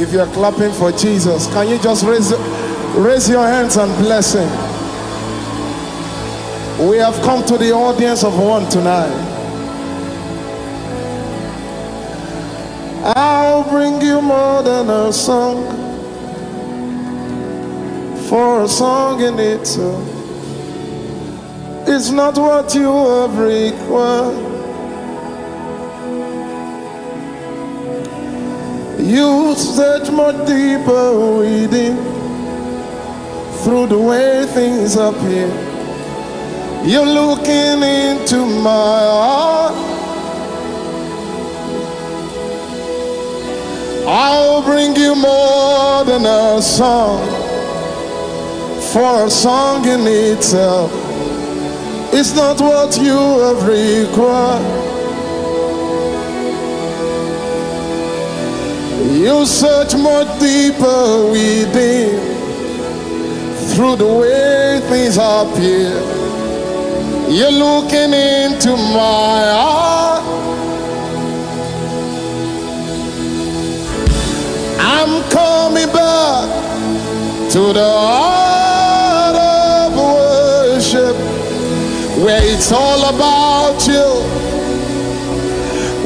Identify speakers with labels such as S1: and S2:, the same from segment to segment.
S1: If you're clapping for Jesus, can you just raise, raise your hands and bless him? We have come to the audience of one tonight. I'll bring you more than a song, for a song in itself is not what you have required. You search more deeper within through the way things appear. You're looking into my heart. I'll bring you more than a song, for a song in itself is not what you have required. You search more deeper within through the way things appear. You're looking into my heart. I'm coming back to the heart of worship where it's all about you,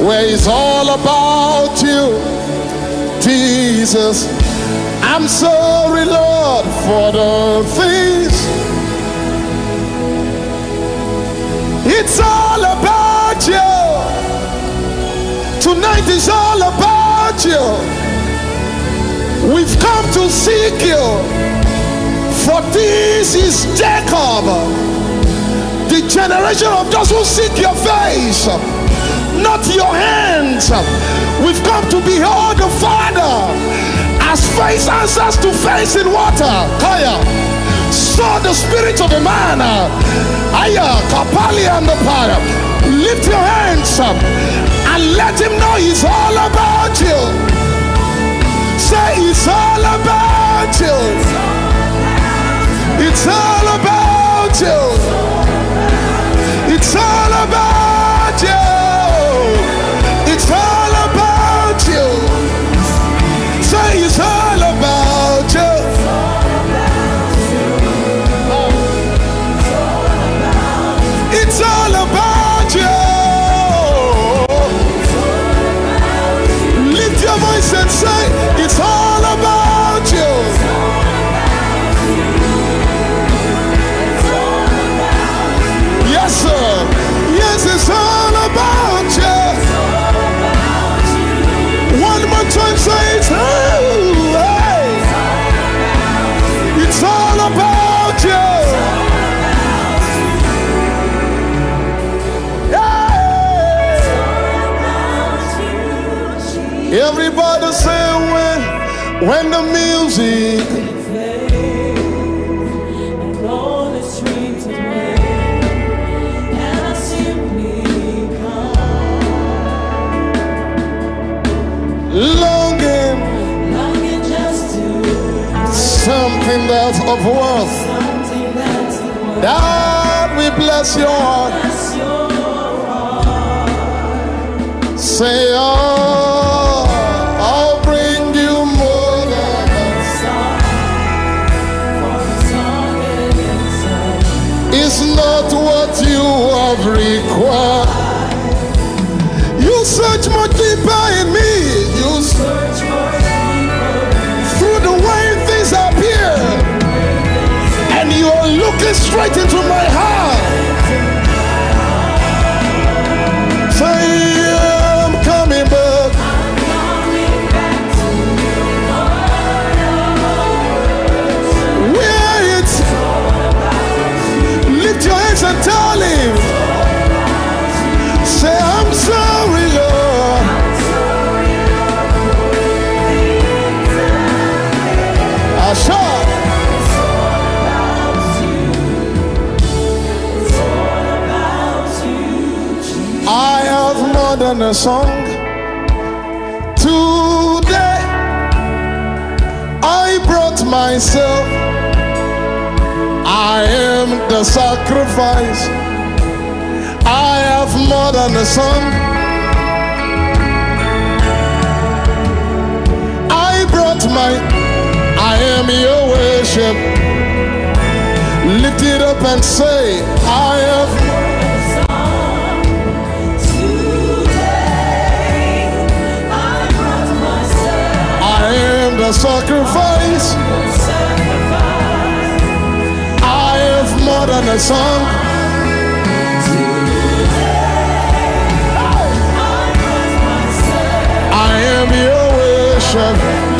S1: where it's all about you. Jesus. I'm sorry, Lord, for the things. It's all about you. Tonight is all about you. We've come to seek you. For this is Jacob, the generation of those who seek your face, not your hands. We've come to behold the Father as face answers to face in water. Kaya. Saw the spirit of a man. Aya, Kapali and the Para. Lift your hands up and let him know he's all about you. Say it's all about you. It's all about you. Of worth. God, we bless your heart. Say, oh, I'll bring you more than
S2: song.
S1: It's not what you have required. You search much deeper straight into my heart. Have a song. Today, I brought myself. I am the sacrifice. I have more than a song. I brought my, I am your worship. Lift it up and say, I have. The sacrifice. I have more than a song. I am your worship.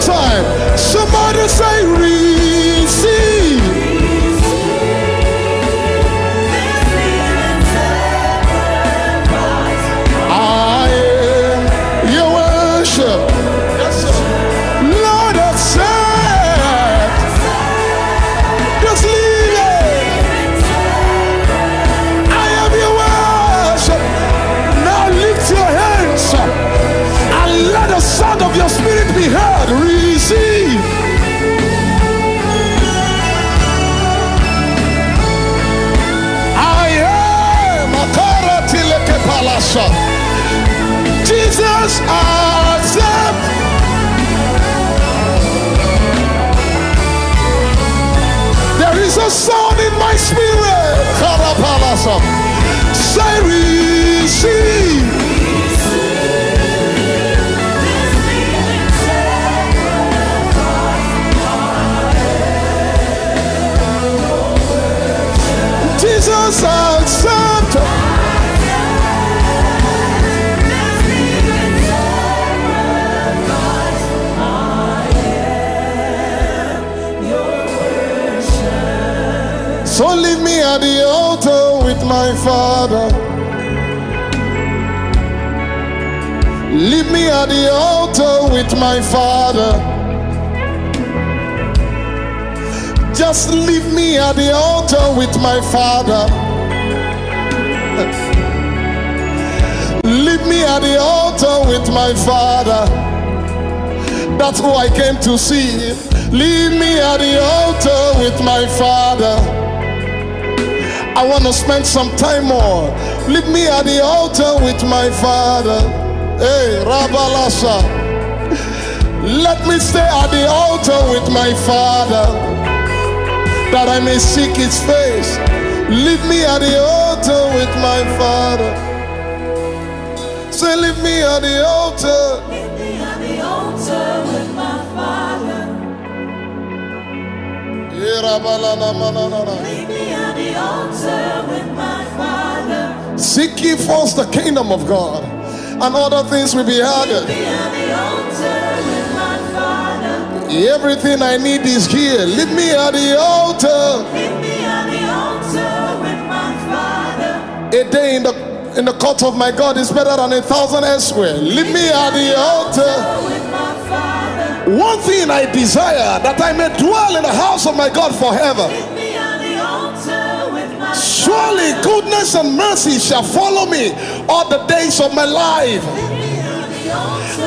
S1: Time. Somebody say, There is a sound in my spirit. Say receive. At the altar with my father. Leave me at the altar with my father. Just leave me at the altar with my father. Leave me at the altar with my father. That's who I came to see. Leave me at the altar with my father. I want to spend some time more. Leave me at the altar with my father. Hey, Rabalasa. Let me stay at the altar with my father that I may seek his face. Leave me at the altar with my father. Say, leave me at the altar. Yeah, Rabalana, manana. Seek ye first the kingdom of God, and other things will be added. Everything I need is here. Leave me at the altar. A day in the in the court of my God is better than a thousand elsewhere. Leave me at the altar. One thing I desire that I may dwell in the house of my God forever. Surely goodness and mercy shall follow me all the days of my life,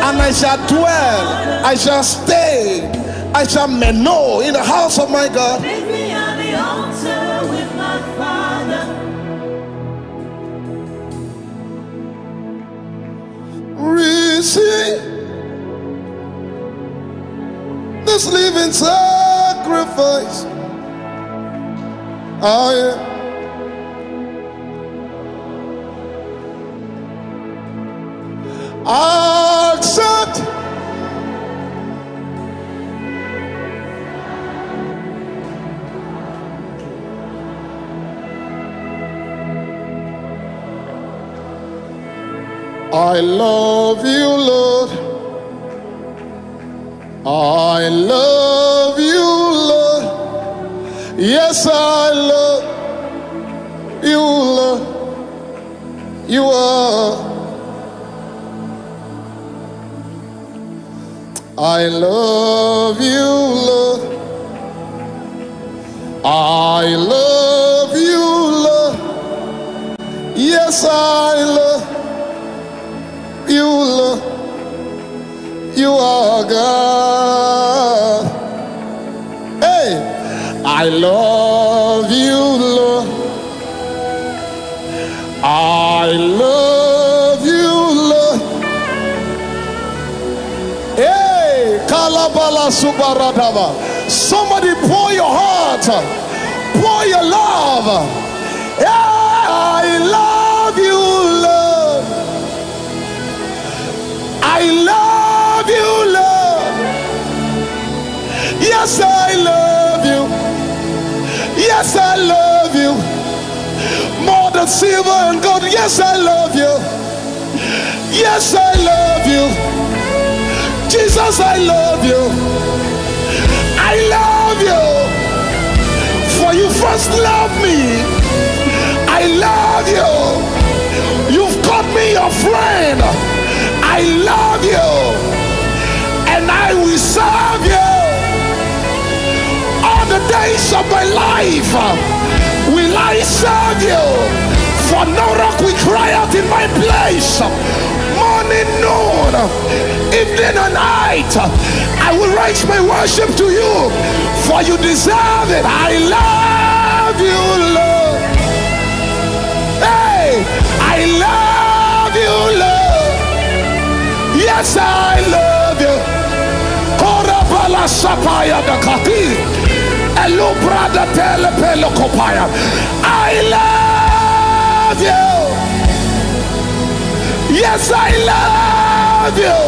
S1: and I shall dwell, I shall stay, I shall know in the house of my God. Receive this living sacrifice. Oh, I am. Accept. I love you, Lord. I love you, Lord. Yes, I love you, Lord. You are. I love you, Lord. I love you. Yes, I love you, Lord. You are God. I love you, Lord. I love you, Lord. Hey, Kalabala Subaradava. Somebody pour your heart, pour your love. Yeah, I love you, Lord. I love you, Lord. Yes, I love. Yes, I love you. More than silver and gold. Yes, I love you. Yes, I love you. Jesus, I love you. I love you. For you first loved me. I love you. You've called me your friend. I love you. And I will serve you. The days of my life will I serve you. For no rock will cry out in my place. Morning, noon, evening, and night. I will raise my worship to you. For you deserve it. I love you, Lord. Hey, I love you, Lord. Yes, I love you. Korabala sapaya da kati. I love you. Yes, I love you.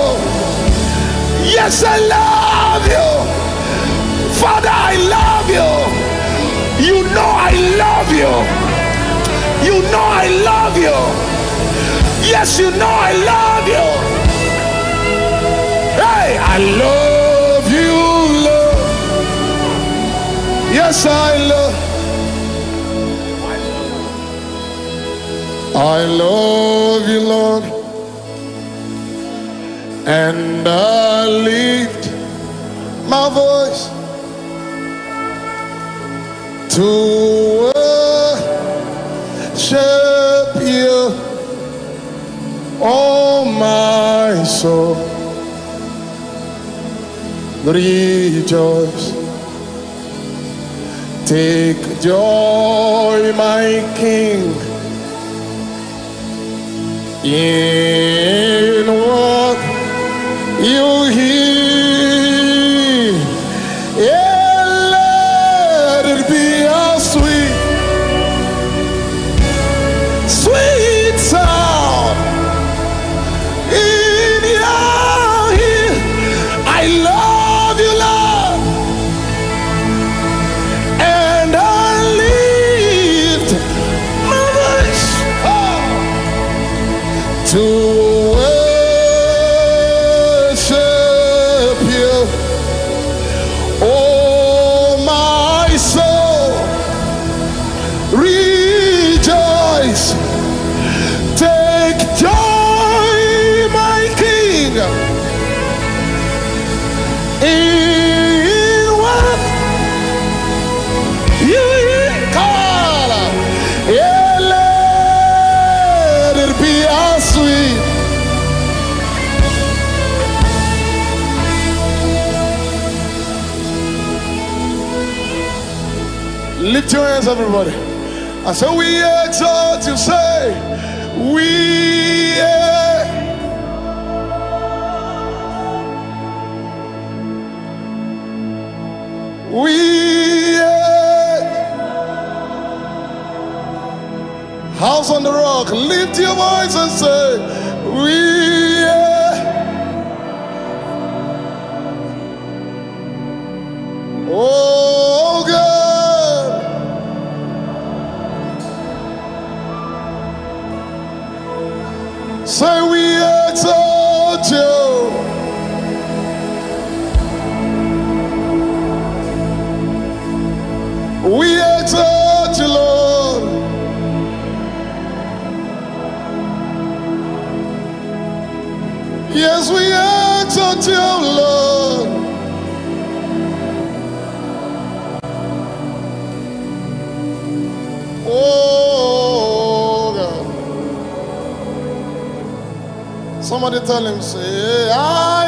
S1: Yes, I love you. Father, I love you. You know I love you. You know I love you. Yes, you know I love you. Hey, I love Yes, I love. I love you, Lord. And I lift my voice to worship you, oh my soul. Rejoice, take joy, my King, in what you hear. Your hands, everybody. I say, We exalt you. Say, We. We. House on the rock. Lift your voice and say, We. Oh, Say we exalt you. We exalt you, Lord. Yes, we exalt you, Lord. Somebody tell him, say, I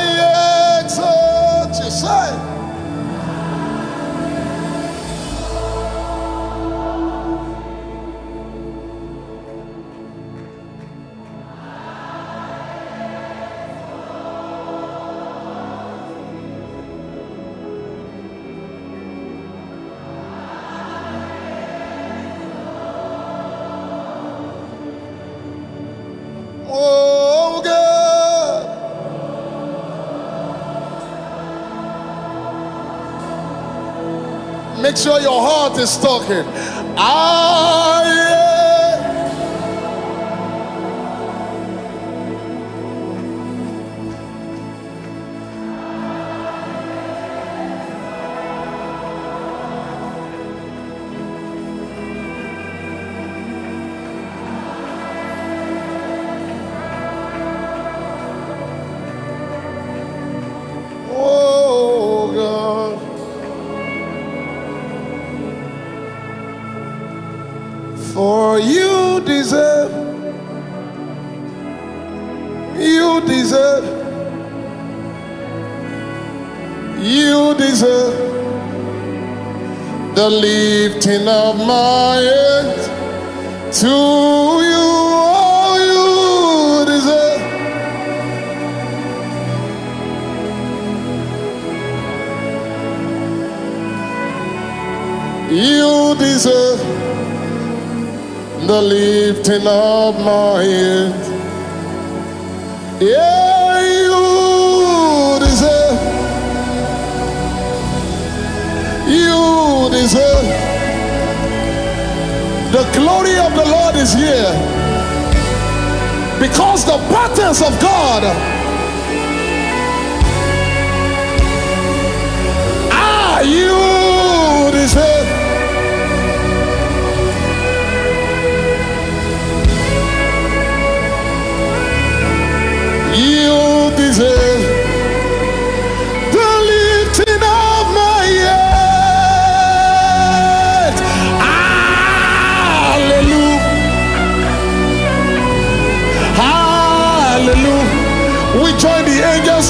S1: Make sure your heart is talking. I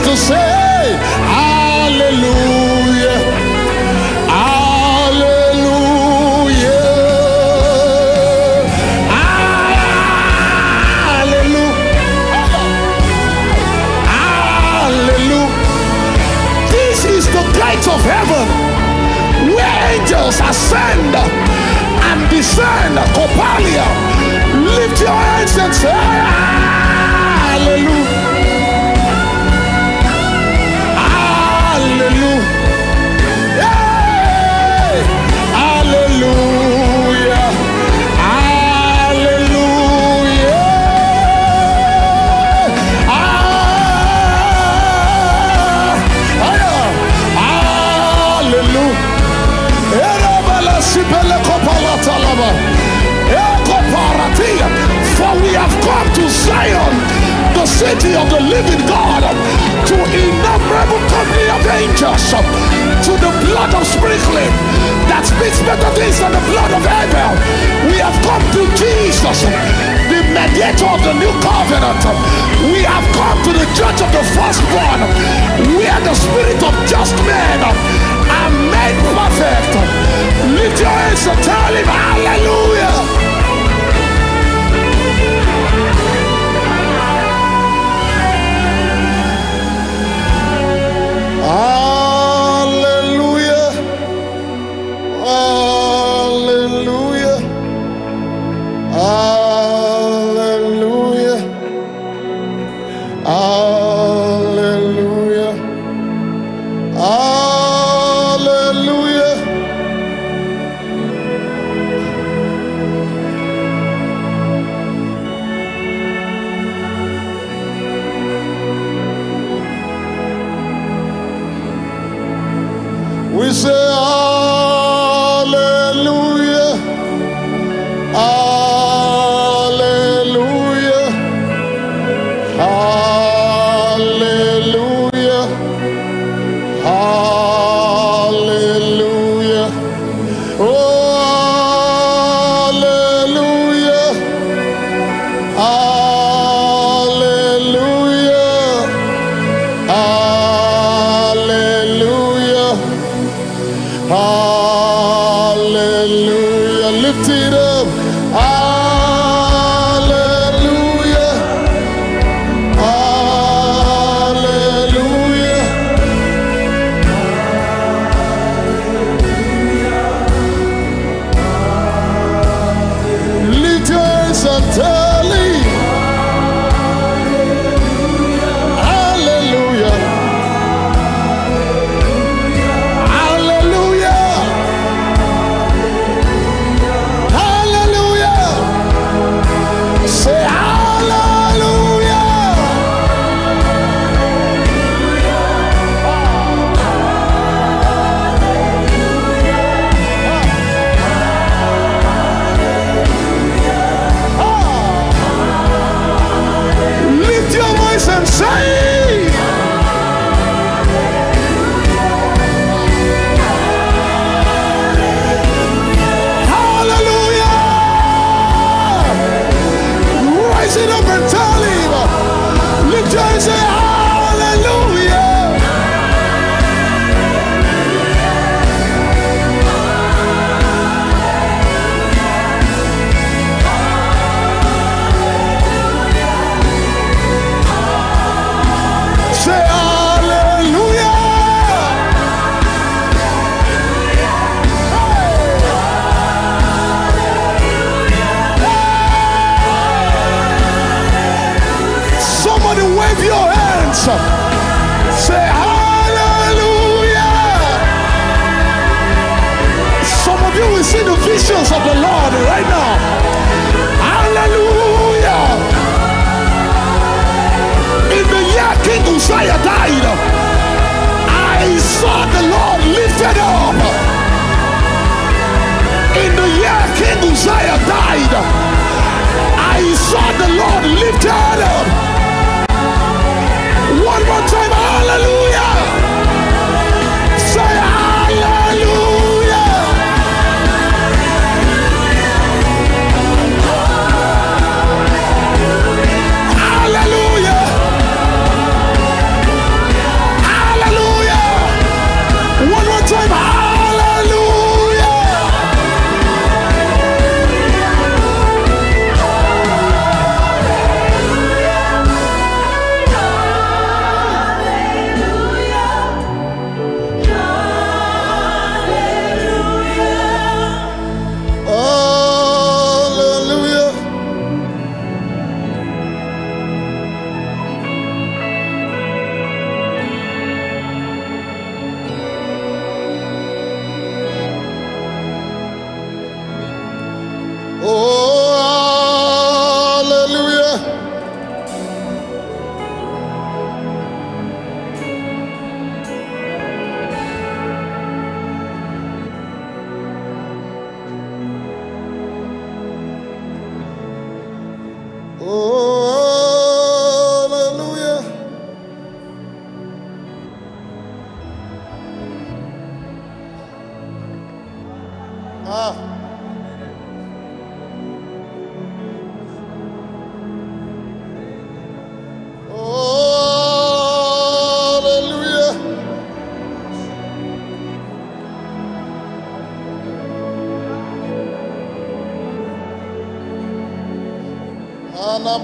S1: to say, Hallelujah. Hallelujah. Hallelujah. Hallelujah. This is the gate of heaven where angels ascend and descend. Copalia. Lift your hands and say, city of the living God, to innumerable company of angels, to the blood of sprinkling that speaks better things than the blood of Abel. We have come to Jesus, the mediator of the new covenant. We have come to the church of the firstborn, where the spirit of just men are made perfect. Lift your hands and tell him. Hallelujah.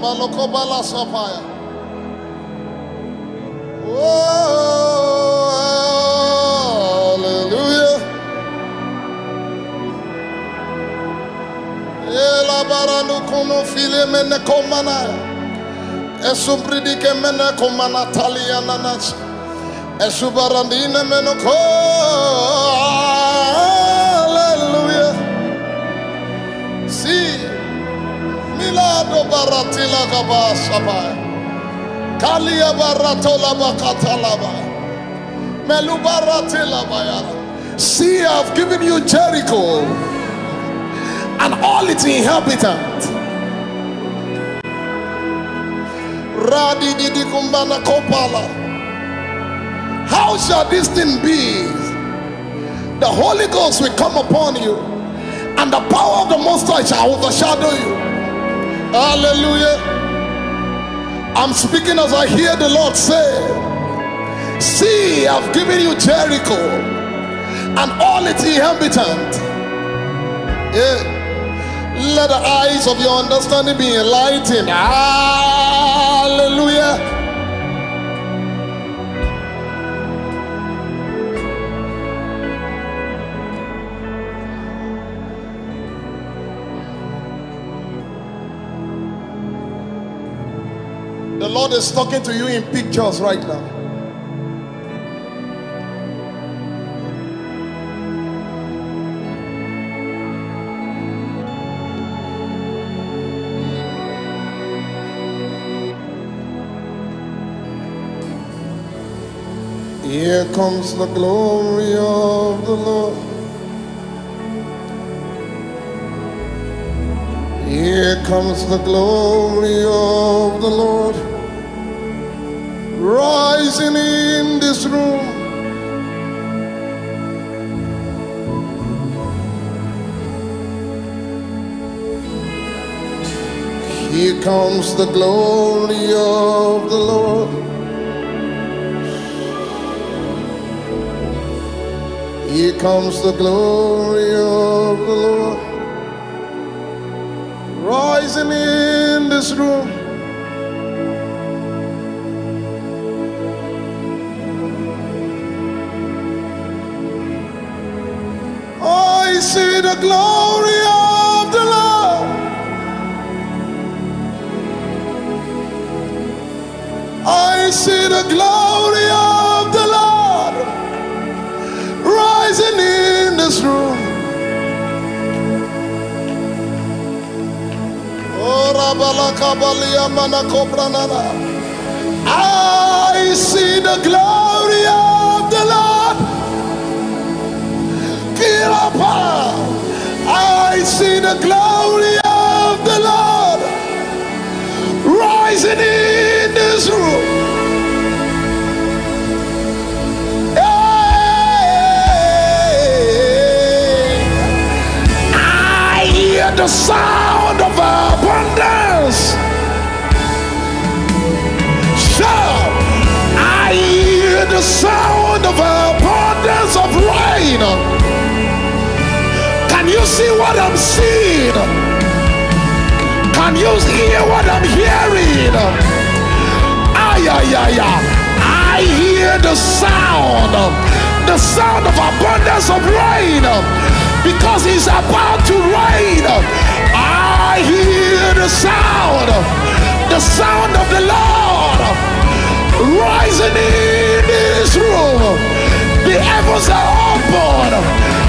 S1: Anabalokobala sapaya. Oh, hallelujah. Ela baranu kono file mene komana. Esubridi ke mene komana talia nanas. Esubarandine mene ko. Baratila gaba. Kalia baratola. See, I've given you Jericho and all its inhabitants. Radi didi kumbana kopala. How shall this thing be? The Holy Ghost will come upon you, and the power of the Most High shall overshadow you. Hallelujah. I'm speaking as I hear the Lord say, See, I've given you Jericho and all its inhabitants. Yeah. Let the eyes of your understanding be enlightened. Hallelujah. Lord is talking to you in pictures right now. Here comes the glory of the Lord. Here comes the glory of the Lord. Rising in this room. Here comes the glory of the Lord. Here comes the glory of the Lord. Rising in this room. Glory of the Lord. I see the glory of the Lord rising in this room. Oh. I see the glory of the Lord. Kirapa. I see the glory of the Lord rising in You hear what I'm hearing? Ay, ay, ay, ay. I hear the sound, the sound of abundance of rain because He's about to rain. I hear the sound, the sound of the Lord rising in this room. The heavens are open.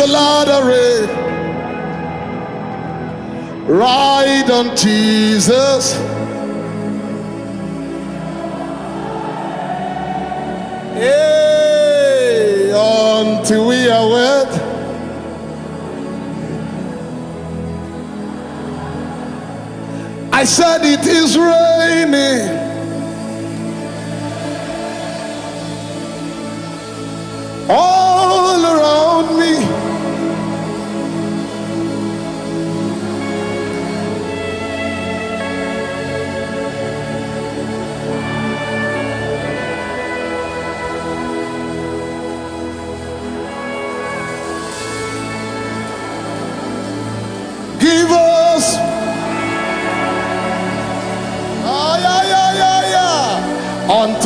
S1: It's a lot of rain. Ride on Jesus. Hey, until we are wet. I said it is raining. All around me.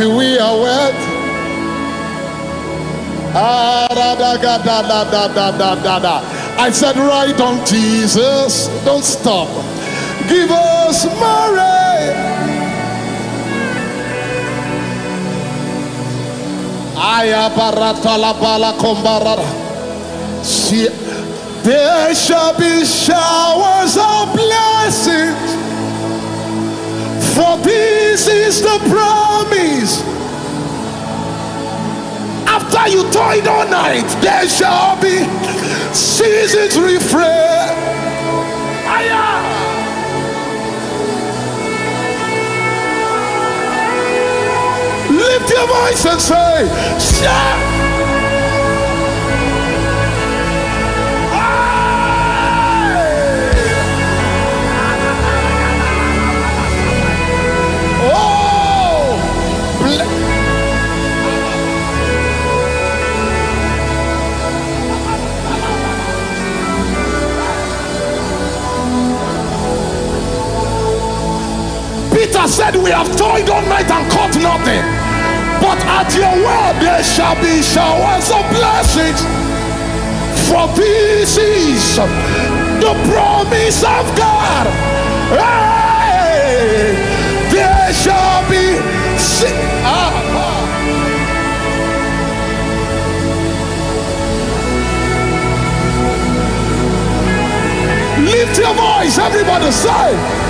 S1: Until we are wet. Ah. I said, right on Jesus. Don't stop. Give us more there shall be showers of blessings. For this is the promise. After you toiled all night, there shall be seasons refresh. Aya. Lift your voice and say, Shout! Peter said, We have toiled all night and caught nothing. But at your word there shall be showers of blessings. For this is the promise of God. Hey, there shall be. se- ah, ah. your voice, everybody say.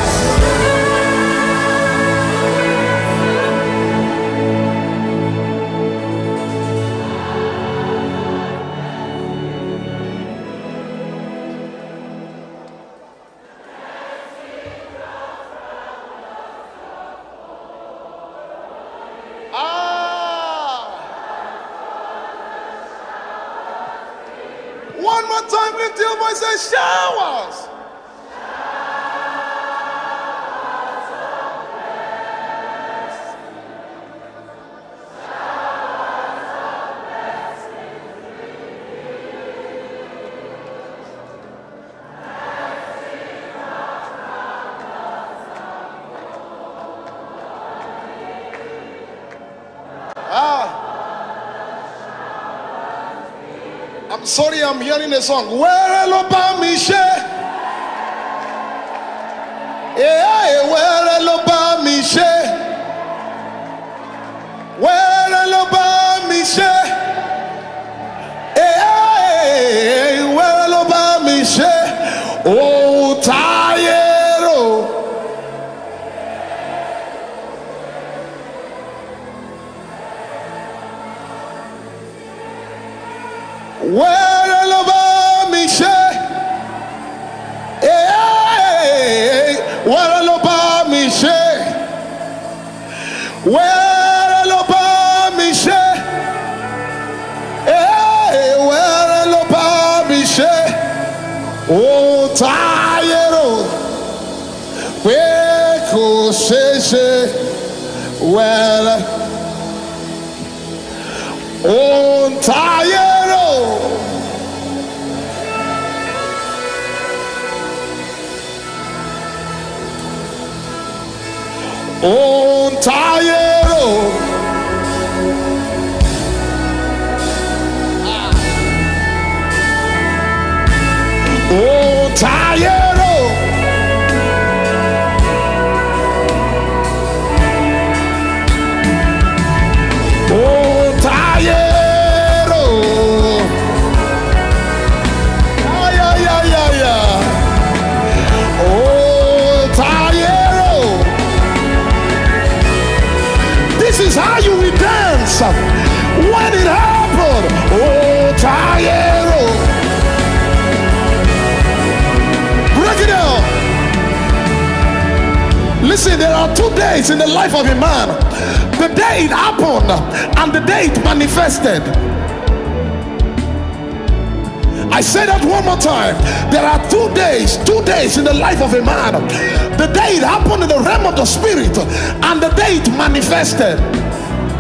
S1: Showers. I'm hearing a song. Where lo ba mi un tallero. Un there are two days in the life of a man the day it happened and the day it manifested. I say that one more time. There are two days, two days in the life of a man. The day it happened in the realm of the spirit, and the day it manifested.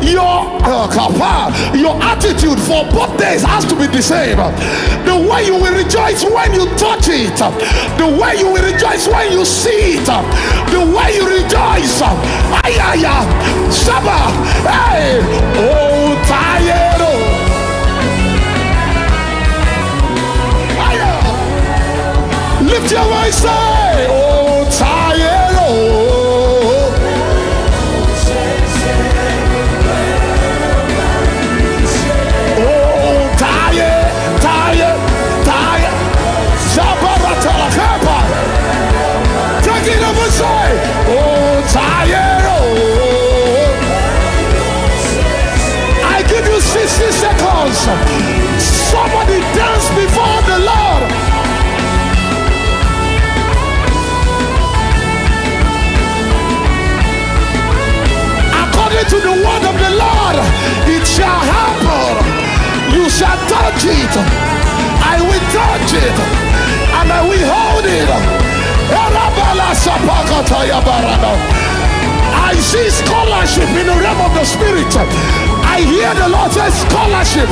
S1: Your uh, your attitude for both days has to be the same. The way you will rejoice when you touch it, the way you will rejoice when you see it, the way you rejoice. Ayaya, Saba, hey, oh, tired. Lift your voice, say, seconds. Somebody dance before the Lord. according to the word of the Lord, it shall happen. You shall touch it. I will touch it. And I will hold it. I see scholarship in the realm of the spirit. I hear the Lord say scholarship.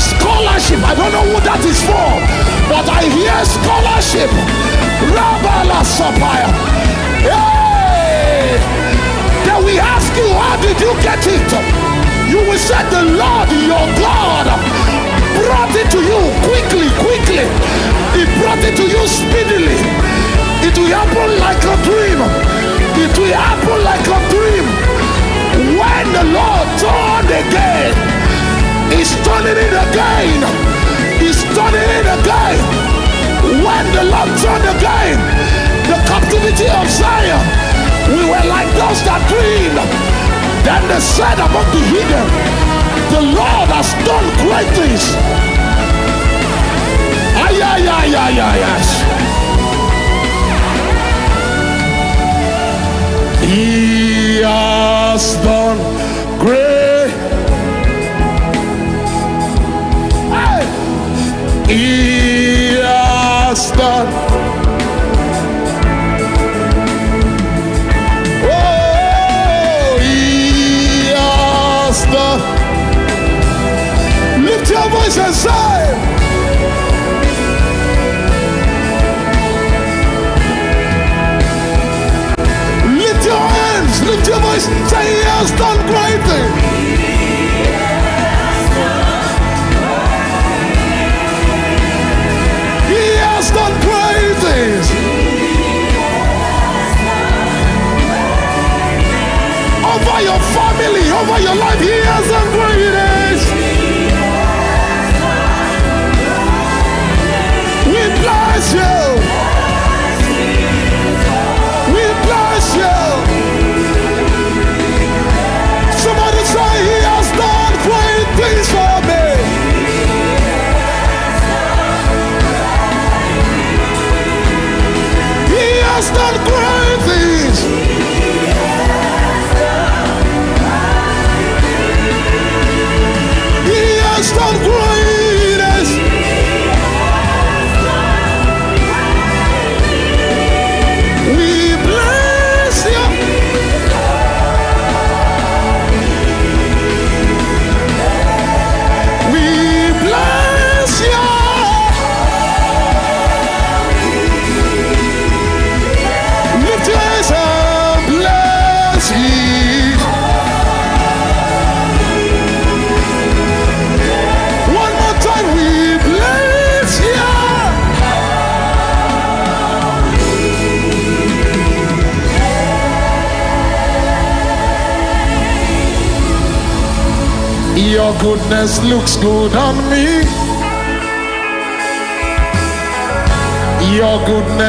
S1: Scholarship. I don't know who that is for, but I hear scholarship. Rabala sapaya. Hey! Then we ask you, how did you get it? You will say, the Lord your God brought it to you quickly, quickly. He brought it to you speedily. It will happen like a dream. It will happen like a dream. The Lord turned again, He's turning it again. He's turning it again. when the Lord turned again the captivity of Zion, we were like those that dream. Then they said among the hidden, the Lord has done great things. Ay, ay, ay, ay, ay, ay. He has done great. Hey! He has done. Voice, say he has done great things.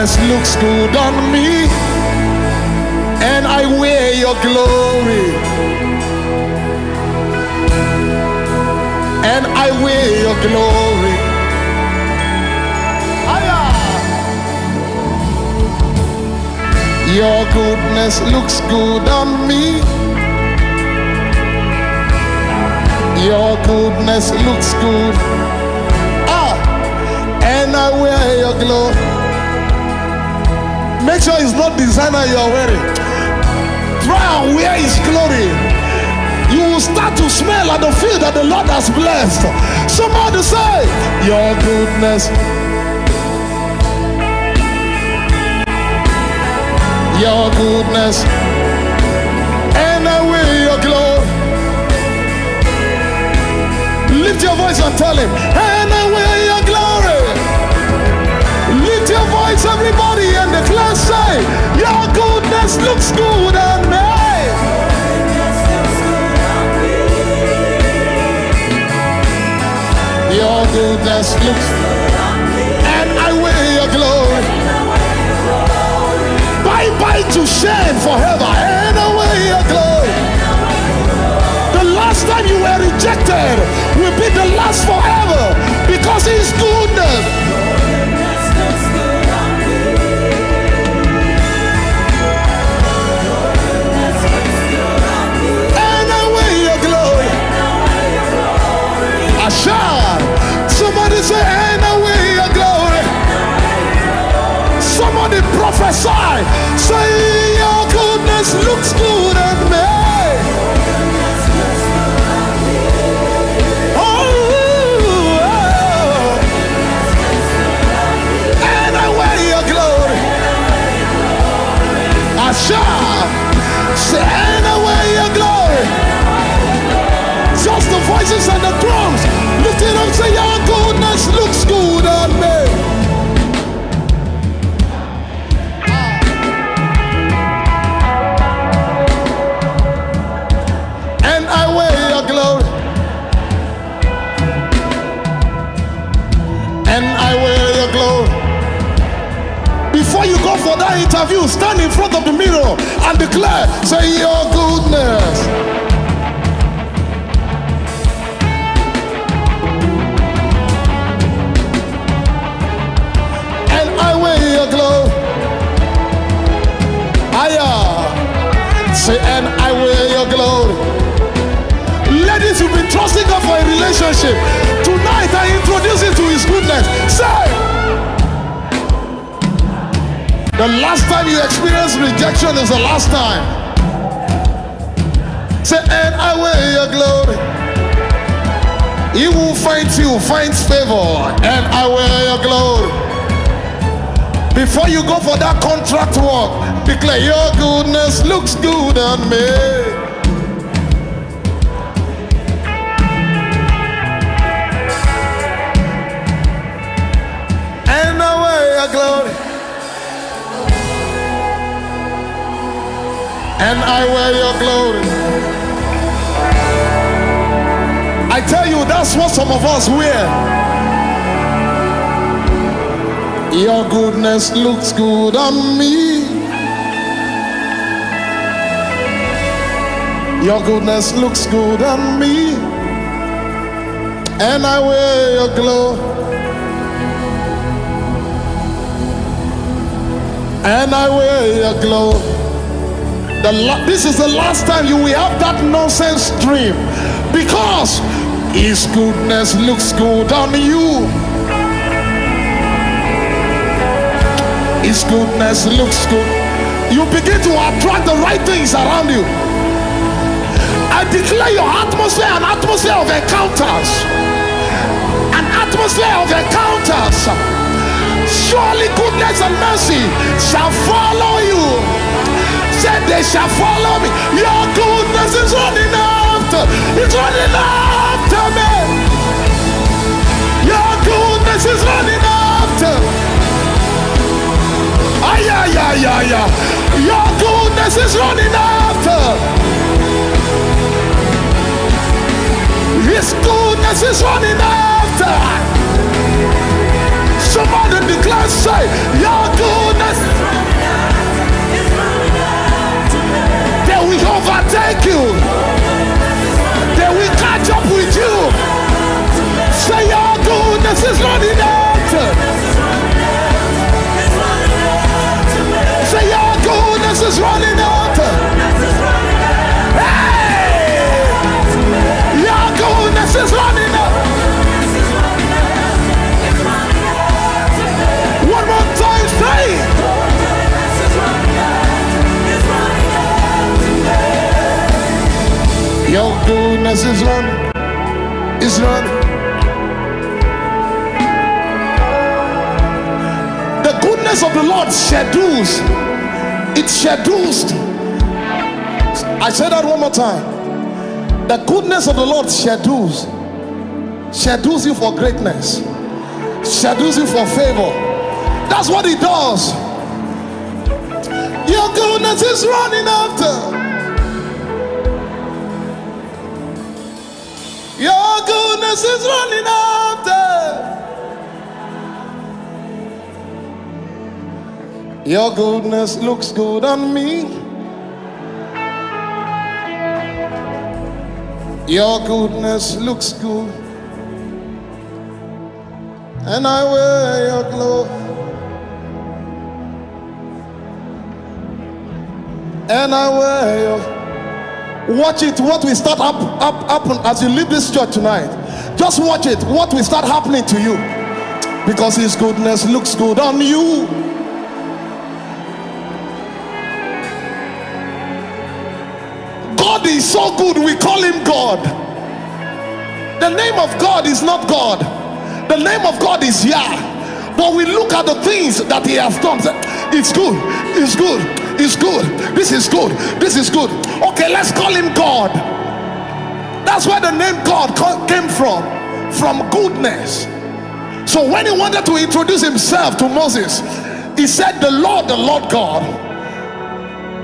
S1: Goodness looks good on me. And I wear your glory. And I wear your glory. Your goodness looks good on me. Your goodness looks good. Ah, and I wear your glory. Make sure it's not designer you're wearing. Try and wear his glory. You will start to smell and the feel that the Lord has blessed. Somebody say, Your goodness. Your goodness. And I wear your glory. Lift your voice and tell him, and voice, everybody, and declare, say, Your goodness looks good on me. Your goodness looks good on me. and I wear your glory. Bye bye to shame forever, and I wear your glory. The last time you were rejected will be the last forever because His goodness. Say, your After you, stand in front of the mirror and declare, say your goodness. And I wear your glory. Aya. Say, and I wear your glory. Ladies, you've been trusting God for a relationship. Tonight, I introduce you to His goodness. Say, the last time you experience rejection is the last time. Say, and I wear your glory. He who finds you finds favor, and I wear your glory. Before you go for that contract work, declare your goodness looks good on me. And I wear your glory. I tell you, that's what some of us wear. Your goodness looks good on me. Your goodness looks good on me. And I wear your glory. And I wear your glory. The this is the last time you will have that nonsense dream because His goodness looks good on you. His goodness looks good. You begin to attract the right things around you. I declare your atmosphere an atmosphere of encounters. An atmosphere of encounters. Surely goodness and mercy shall follow you. Said they shall follow me. Your goodness is running after. It's running after me. Your goodness is running after. Ay, ay, ay, ay, ay. Your goodness is running after. His goodness is running after. Somebody declare, say, Your goodness, is running after. Say, Your goodness is running after. Hey! Your goodness is running after. One more time, say, Your goodness is running, is running. Goodness of the Lord schedules, it schedules. I say that one more time. The goodness of the Lord schedules, schedules you for greatness, schedules you for favor. That's what He does. Your goodness is running after. Your goodness is running after. Your goodness looks good on me. Your goodness looks good. And I wear your glory. And I wear your Watch it. What will start up, up, happen as you leave this church tonight? Just watch it. What will start happening to you? Because His goodness looks good on you. God is so good, we call Him God. The name of God is not God, the name of God is Yah. But we look at the things that He has done. It's good, it's good, it's good, this is good, this is good. Okay, let's call Him God. That's where the name God came from, from goodness. So when he wanted to introduce himself to Moses, he said, The Lord, the Lord God,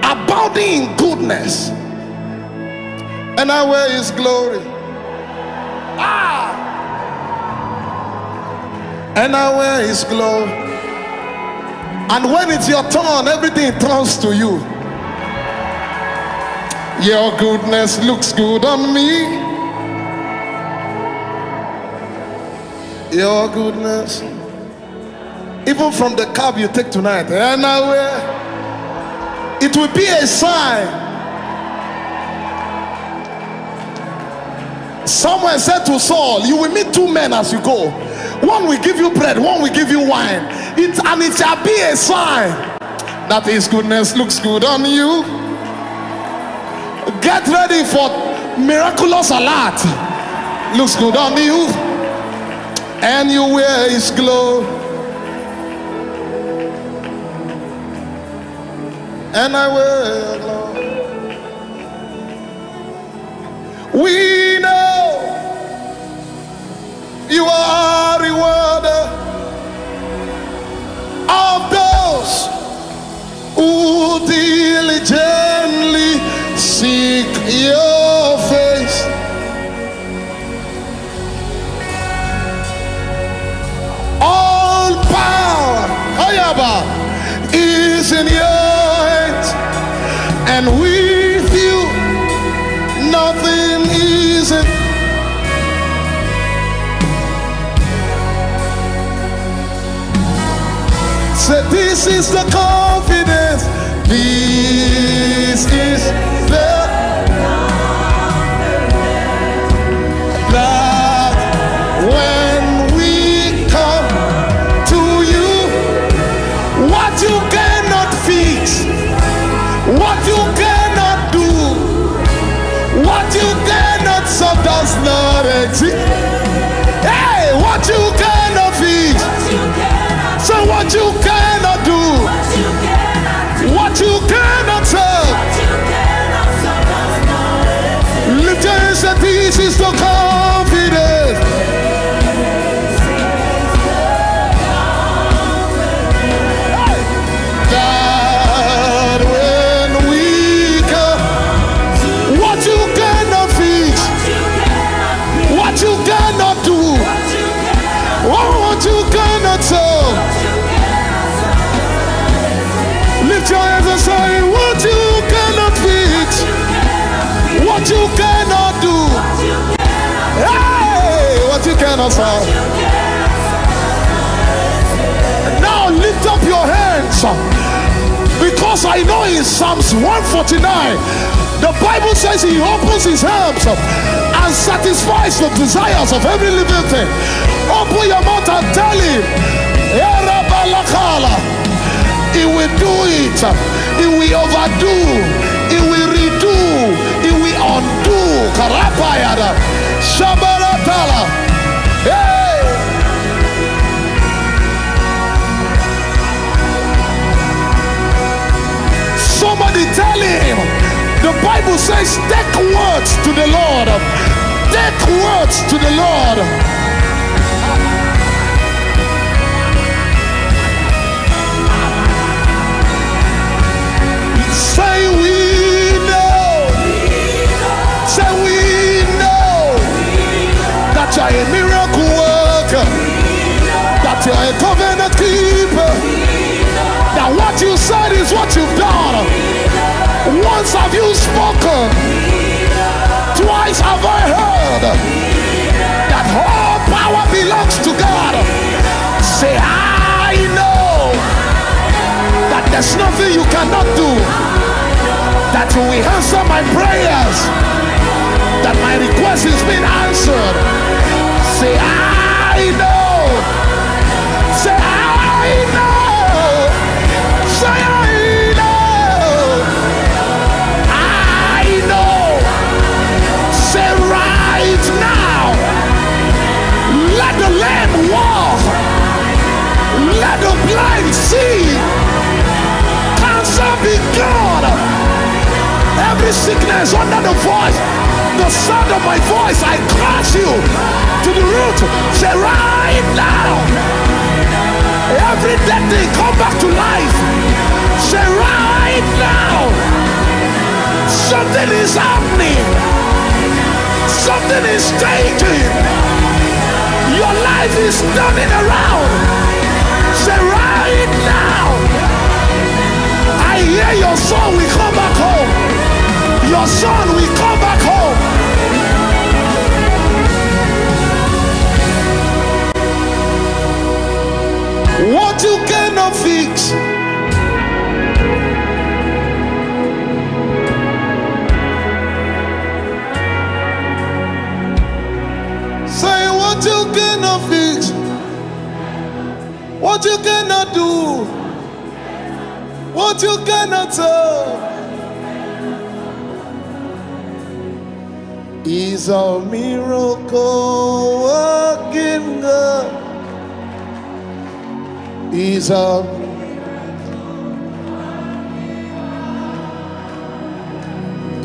S1: abounding in goodness, and I wear his glory. Ah! And I wear his glory. And when it's your turn, everything turns to you. Your goodness looks good on me. Your goodness. Even from the cab you take tonight, and I will, it will be a sign. Someone said to Saul, You will meet two men as you go. One will give you bread, one will give you wine. It, and it shall be a sign that his goodness looks good on you. Get ready for miraculous alert. Looks good on you. And you wear his glow. And I wear glow. We is what you cannot solve. Now lift up your hands because I know in Psalms 149 the Bible says he opens his hands and satisfies the desires of every living thing. Open your mouth and tell him. He will do it, he will overdo, he will redo, he will undo. Karapayada, Shabaratala. Somebody tell him. The Bible says, take words to the Lord. Take words to the Lord. Say we know. Say we know that you're a miracle worker. That you're a covenant keeper. What you said is what you've done. Once have you spoken, twice have I heard that all power belongs to God. Say, I know that there's nothing you cannot do, that you will answer my prayers, that my request has been answered. Say, I know. Say, I know. See. Cancer be gone. Every sickness under the voice, the sound of my voice, I crush you to the root. Say right now. Every dead thing come back to life. Say right now. Something is happening. Something is changing. Your life is turning around. Say right now. I hear your son will come back home. Your son will come back home. What you cannot fix. What you cannot do. What you cannot tell. Is a miracle working God. Is a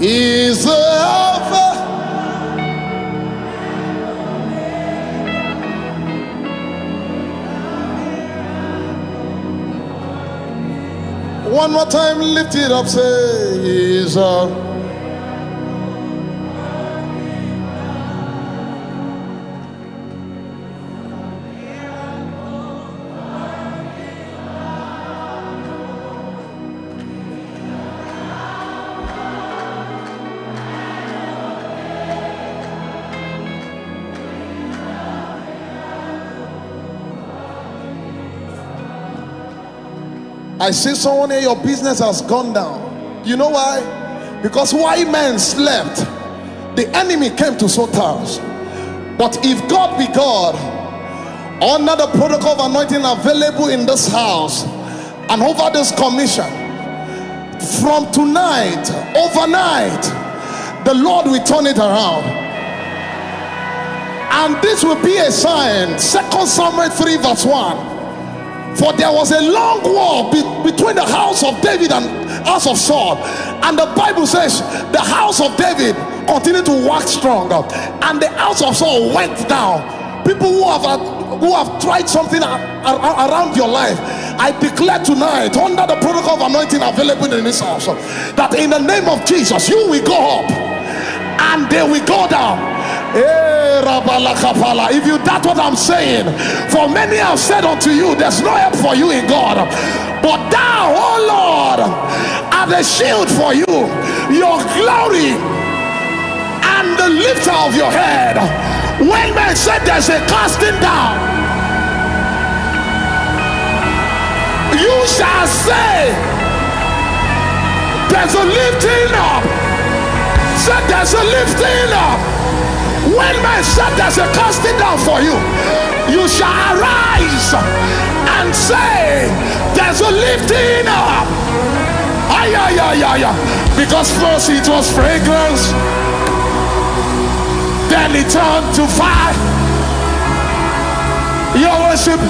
S1: is a Alpha. One more time, lift it up, say, is I see someone here, your business has gone down. You know why? Because while men slept, the enemy came to sow tares. But if God be God, under the protocol of anointing available in this house and over this commission, from tonight, overnight, the Lord will turn it around. And this will be a sign. Second Samuel 3, verse 1. For there was a long war be- between the house of David and house of Saul. And the Bible says the house of David continued to wax strong, and the house of Saul went down. People who have uh, who have tried something around your life, I declare tonight under the protocol of anointing available in this house that in the name of Jesus you will go up and they will go down. Eh. If you doubt what I'm saying, for many have said unto you, There's no help for you in God. But thou, oh Lord, are the shield for you, your glory, and the lifter of your head. When men said there's a casting down, you shall say, There's a lifting up. Said there's a lifting up. When men said there's a casting down for you, you shall arise and say, There's a lifting up. Ay, ay, ay, ay, ay. Because first it was fragrance, then it turned to fire. Your worship.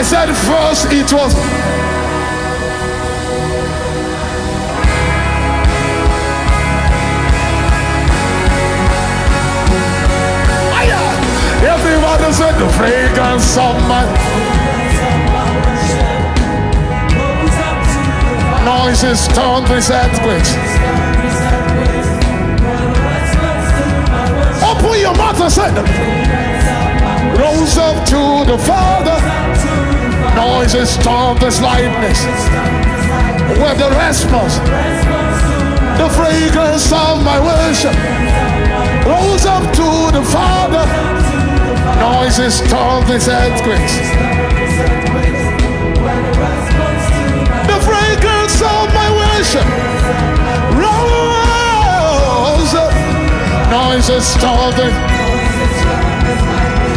S1: I said first it was Everybody said the fragrance of my noises with earthquakes. Open your mouth and say rose up to the Father. Noises with lightness. Where the response, the fragrance of my worship rose up to the Father. Noises turned with earthquakes. The fragrance of my worship rose. Noises turned with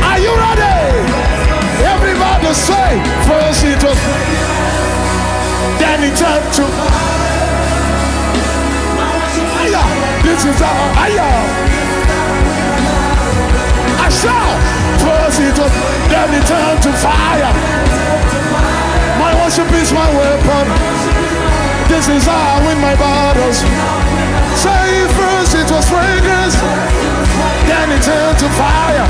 S1: Are you ready? Everybody say, first it was, then it turned to. This is our Aya. Shout, first it was, then it turned to fire. My worship is my weapon. This is how I win my battles. Say first it was fragrance, then it turned to fire.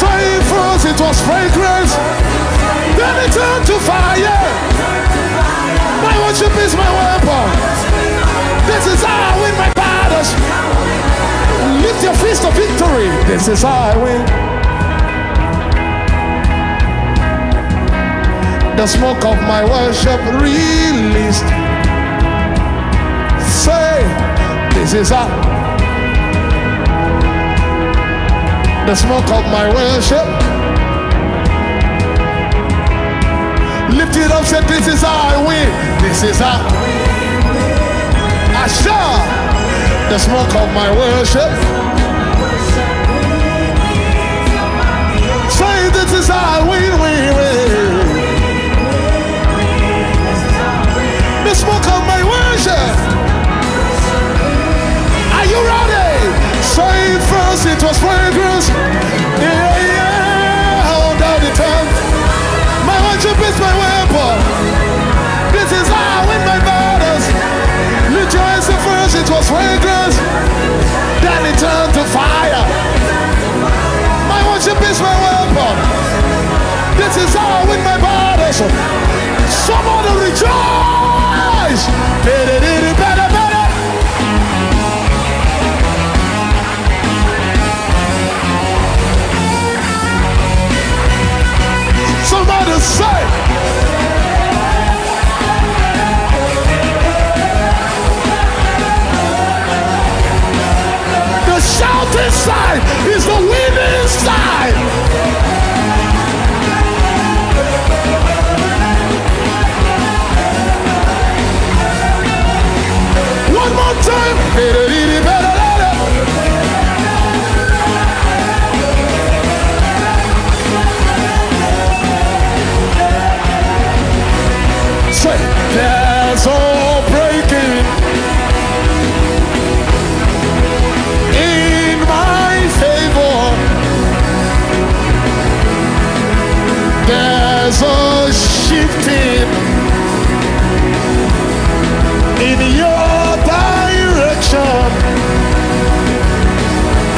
S1: Say first it was fragrance, then it turned to fire. My worship is my weapon. This is how I win my battles. Lift your fist of victory. This is how I win. The smoke of my worship released. Say, this is how. The smoke of my worship. Lift it up, say, this is how I win. This is how. Asha, the smoke of my worship. Say, this is I win, win, win. The smoke of my worship. Are you ready? Say first it was fragrance. Battles.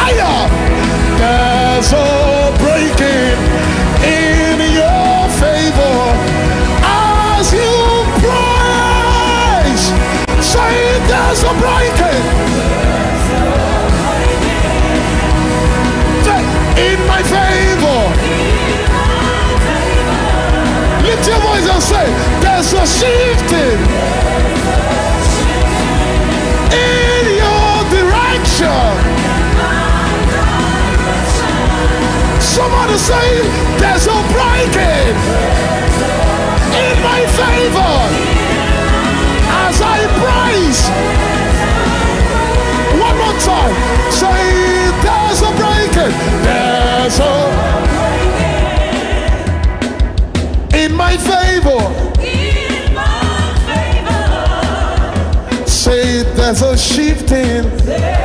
S1: Aya, there's a breaking in your favor as you praise. Say there's a breaking. In my favor. Lift your voice and say, there's a shifting Somebody say, there's a breaking in my favor. As I praise. One more time, say, there's a breaking, there's a in my favor. Say, there's a shifting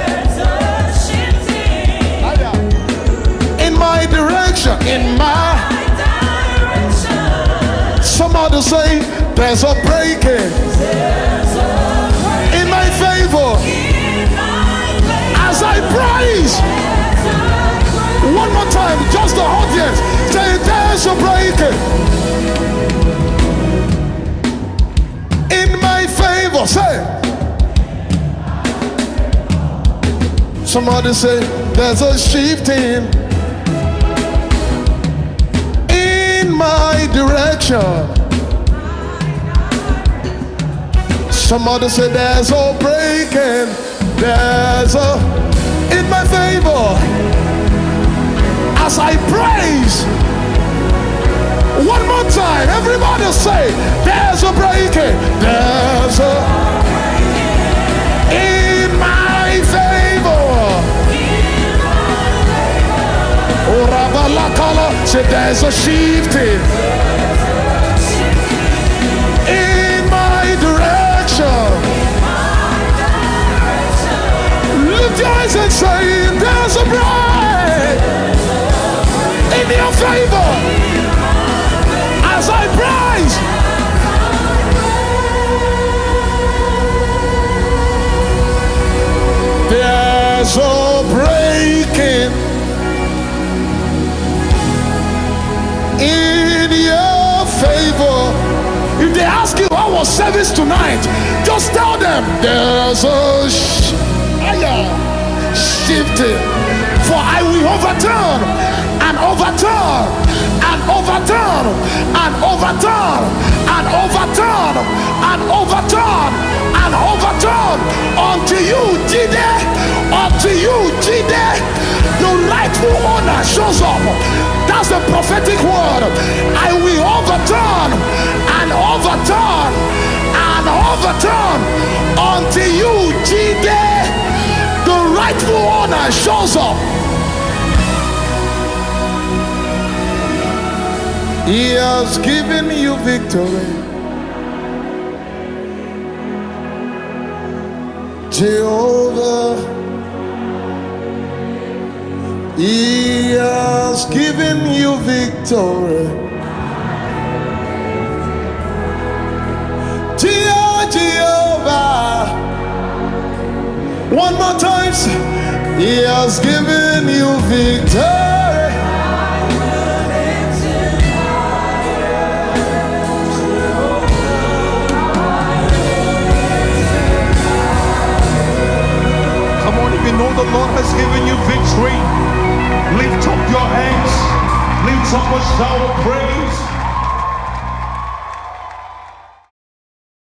S1: Somebody say, there's a breaking in my favor as I praise. One more time, just the audience. Say, there's a breaking in my favor. Say. Somebody say, there's a shifting in my direction. Somebody say, there's a breaking, there's a in my favor. As I praise, one more time, everybody say, there's a breaking, there's a in my favor. Oh, say there's a shifting Eyes and say, there's a bright in your favor as I praise. There's a breaking in your favor. If they ask you how was service tonight, just tell them there's a sh- shifting For I will overturn and overturn and overturn and overturn and overturn and overturn and overturn unto you, Jide, unto you, Jide. The rightful owner shows up. That's the prophetic word. I will overturn and overturn and overturn until you, the rightful owner shows up. He has given you victory. Jehovah, He has given you victory. Jehovah. One more time, He has given you victory.
S3: Come on, if you know the Lord has given you victory, lift up your hands, lift up a shout of praise.